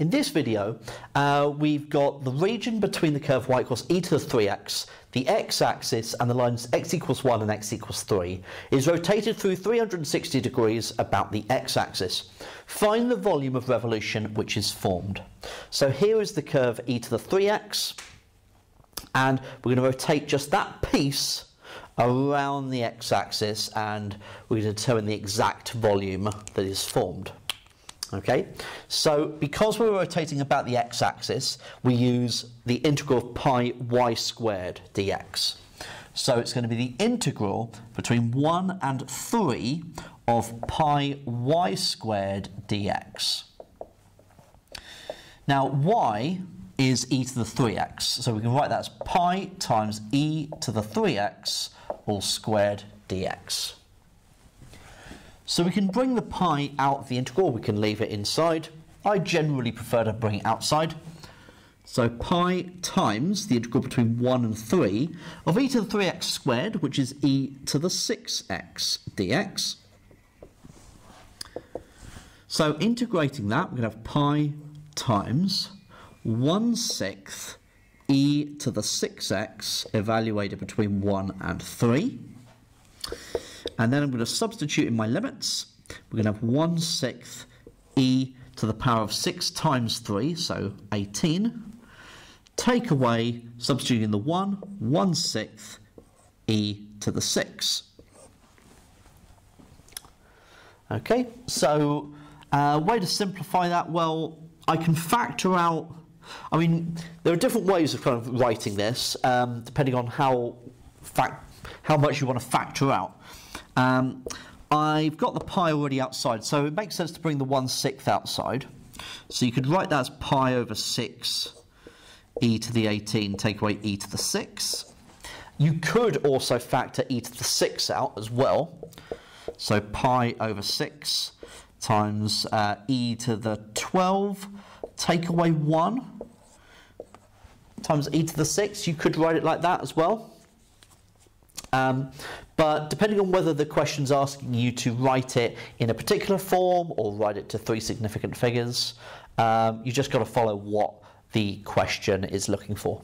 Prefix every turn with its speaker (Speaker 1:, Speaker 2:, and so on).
Speaker 1: In this video, uh, we've got the region between the curve y equals e to the 3x, the x-axis and the lines x equals 1 and x equals 3 is rotated through 360 degrees about the x-axis. Find the volume of revolution which is formed. So here is the curve e to the 3x and we're going to rotate just that piece around the x-axis and we're going to determine the exact volume that is formed. Okay, so because we're rotating about the x-axis, we use the integral of pi y squared dx. So it's going to be the integral between 1 and 3 of pi y squared dx. Now y is e to the 3x, so we can write that as pi times e to the 3x all squared dx. So we can bring the pi out of the integral, we can leave it inside. I generally prefer to bring it outside. So pi times the integral between 1 and 3 of e to the 3x squared, which is e to the 6x dx. So integrating that, we're going to have pi times 1 sixth e to the 6x evaluated between 1 and 3. And then I'm going to substitute in my limits. We're going to have 1 sixth e to the power of 6 times 3, so 18. Take away, substituting the 1, 1 sixth e to the 6. Okay, so uh, way to simplify that, well, I can factor out, I mean, there are different ways of kind of writing this, um, depending on how, how much you want to factor out. Um, I've got the pi already outside, so it makes sense to bring the 1 sixth outside. So you could write that as pi over 6 e to the 18, take away e to the 6. You could also factor e to the 6 out as well. So pi over 6 times uh, e to the 12, take away 1 times e to the 6. You could write it like that as well. Um, but depending on whether the question's asking you to write it in a particular form or write it to three significant figures, um, you just got to follow what the question is looking for.